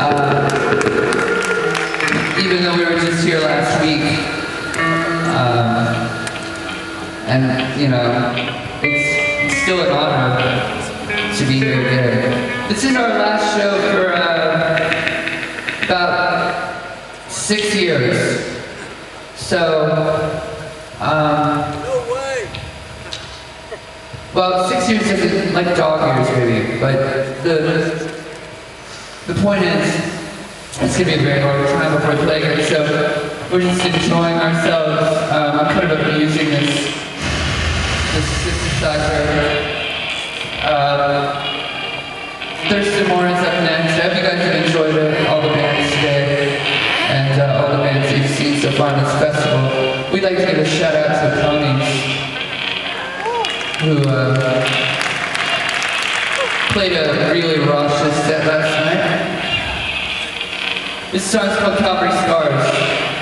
Uh, even though we were just here last week, um, and you know, it's still an honor to be here again. This is our last show for uh, about six years. So, um, well, six years isn't like dog years maybe, but the the point is, it's gonna be a very long time before we play again, so we're just enjoying ourselves. Um, I'm kind of abusing this this synthesizer. Uh, Thurston Moore is up next. I hope you guys have enjoyed it, all the bands today, and uh, all the bands you've seen so far in this festival. We'd like to give a shout out to Ponies, who uh, played a really raucous set last night. This song's called Calvary Scars.